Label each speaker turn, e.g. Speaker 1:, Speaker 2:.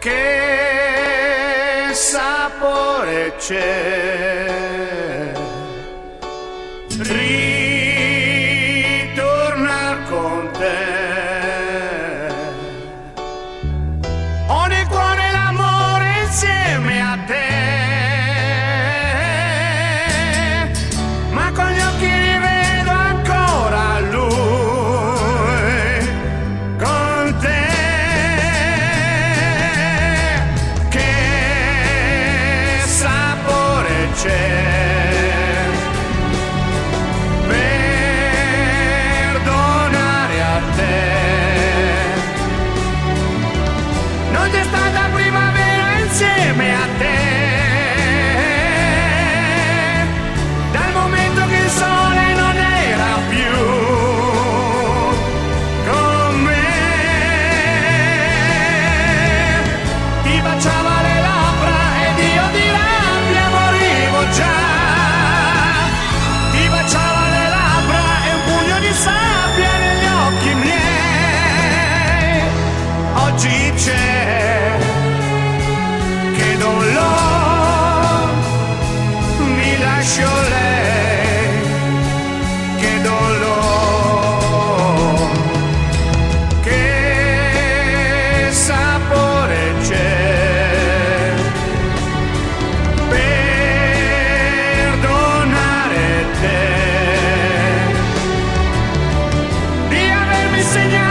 Speaker 1: che sapore c'è. dice che non lo mi lascio lei, che non che sapore. Perdonare di avermi segnato.